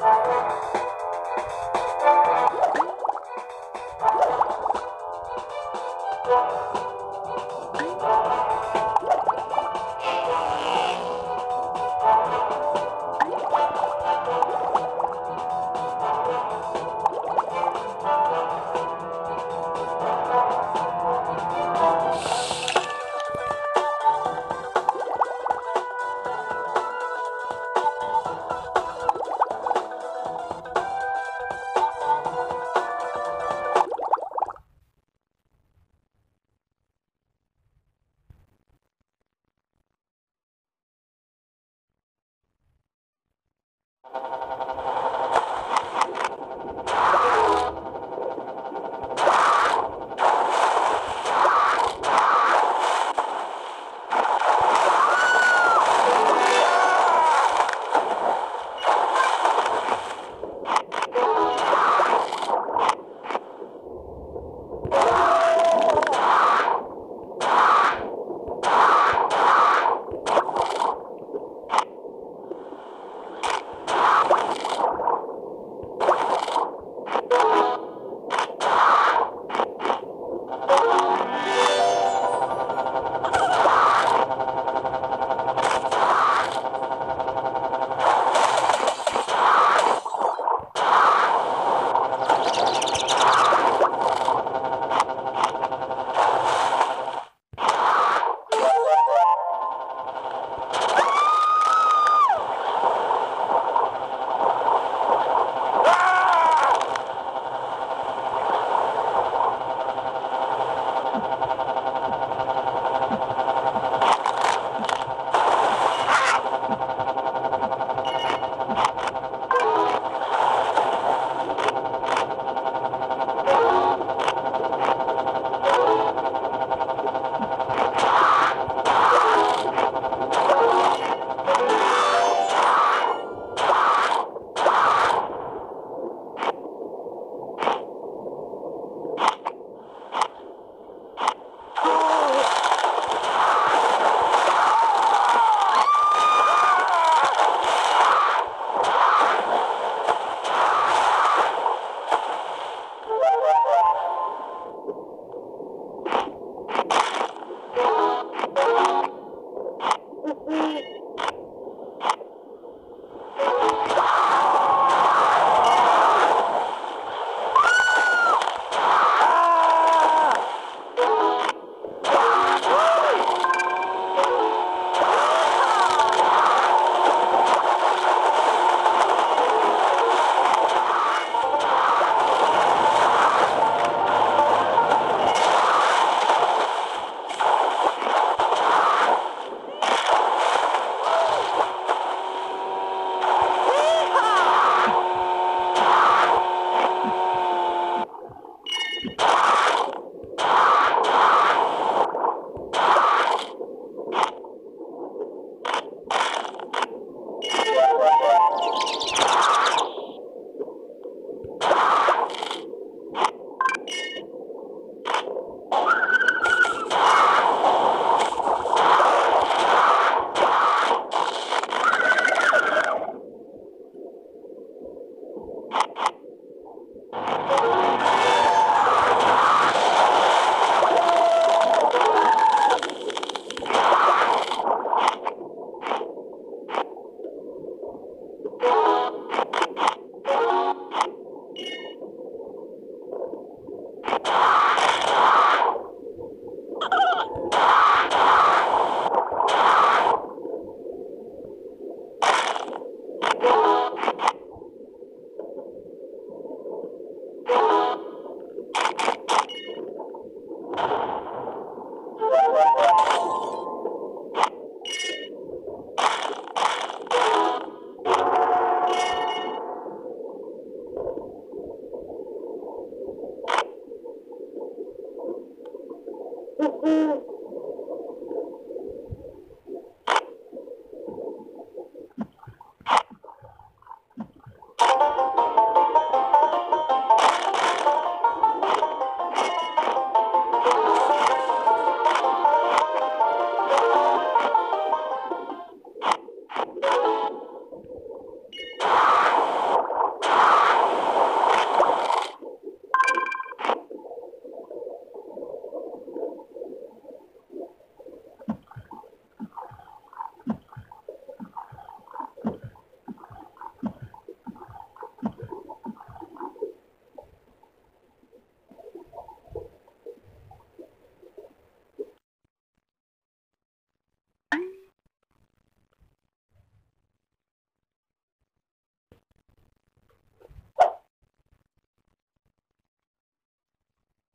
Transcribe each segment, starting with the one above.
Música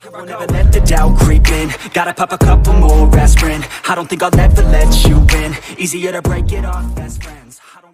Never let the doubt creep in. Gotta pop a couple more aspirin. I don't think I'll ever let you in. Easier to break it off best friends. I don't